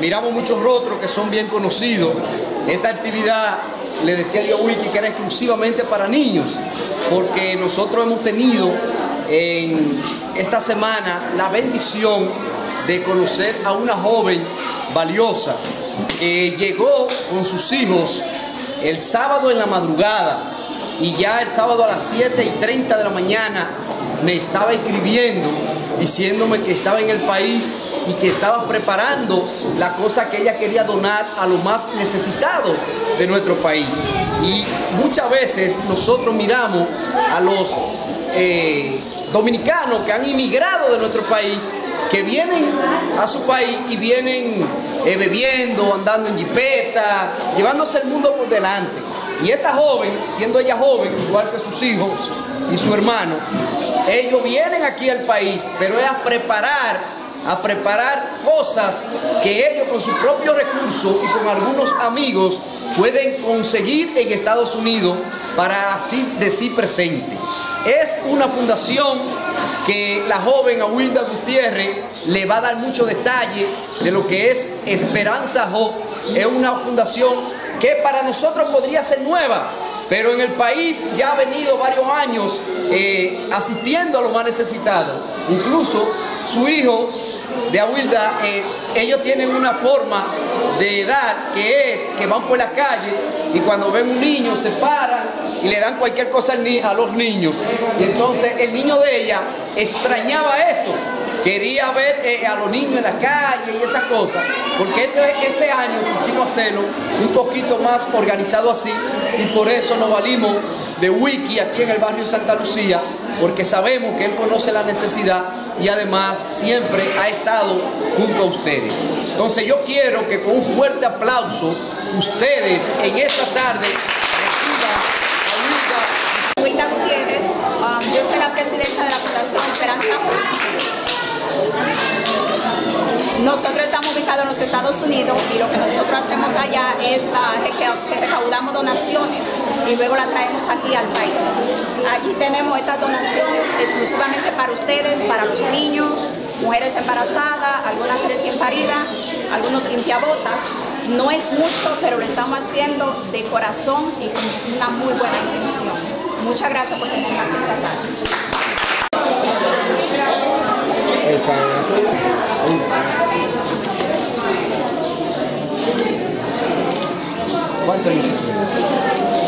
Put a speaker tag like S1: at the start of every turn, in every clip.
S1: miramos muchos rostros que son bien conocidos. Esta actividad, le decía yo a Wiki, que era exclusivamente para niños, porque nosotros hemos tenido en esta semana la bendición de conocer a una joven valiosa que llegó con sus hijos el sábado en la madrugada y ya el sábado a las 7 y 30 de la mañana me estaba escribiendo diciéndome que estaba en el país y que estaba preparando la cosa que ella quería donar a los más necesitados de nuestro país. Y muchas veces nosotros miramos a los eh, dominicanos que han inmigrado de nuestro país, que vienen a su país y vienen eh, bebiendo, andando en jipeta, llevándose el mundo por delante. Y esta joven, siendo ella joven, igual que sus hijos y su hermano, ellos vienen aquí al país, pero es a preparar a preparar cosas que ellos con su propio recurso y con algunos amigos pueden conseguir en Estados Unidos para así decir presente. Es una fundación que la joven Awilda Gutiérrez le va a dar mucho detalle de lo que es Esperanza Hope. Es una fundación que para nosotros podría ser nueva, pero en el país ya ha venido varios años eh, asistiendo a los más necesitados. Incluso su hijo de Aguilda, eh, ellos tienen una forma de dar que es que van por la calle y cuando ven un niño se paran y le dan cualquier cosa a los niños. Y entonces el niño de ella extrañaba eso quería ver eh, a los niños en la calle y esas cosas, porque este, este, año quisimos hacerlo un poquito más organizado así y por eso nos valimos de Wiki aquí en el barrio Santa Lucía, porque sabemos que él conoce la necesidad y además siempre ha estado junto a ustedes. Entonces yo quiero que con un fuerte aplauso ustedes en esta tarde reciban
S2: a um, yo soy la presidenta de la Fundación Esperanza nosotros estamos ubicados en los Estados Unidos y lo que nosotros hacemos allá es ah, que recaudamos donaciones y luego las traemos aquí al país. Aquí tenemos estas donaciones exclusivamente para ustedes, para los niños, mujeres embarazadas, algunas recién paridas, algunos limpiabotas. No es mucho, pero lo estamos haciendo de corazón y con una muy buena intención. Muchas gracias por tenerme aquí esta tarde.
S1: ¿Cuánto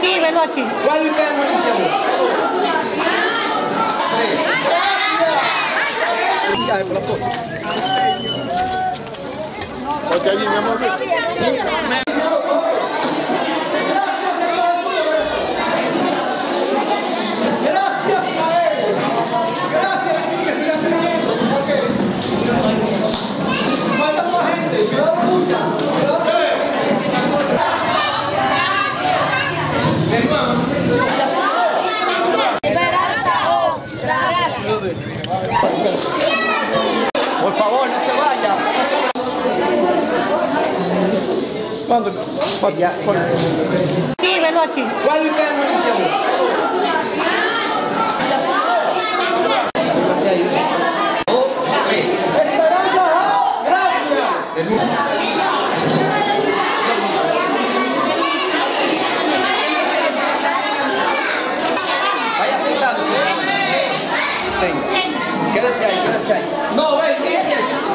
S3: Sí, venlo aquí.
S1: ¿Cuál es el
S4: Porque allí, mi amor.
S1: Favor, no se vaya.
S4: ¿Cuándo?
S1: Ya,
S3: Sí, venlo aquí.
S1: ¿Cuál es el Ya se Gracias a Dios.
S4: Esperanza, gracias.
S1: Vaya sentándose. Venga. Quédese ahí, quédese ahí. No.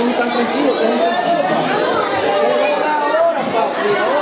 S1: non mi sta sentire, non sta tranquillo. Ora fa, ora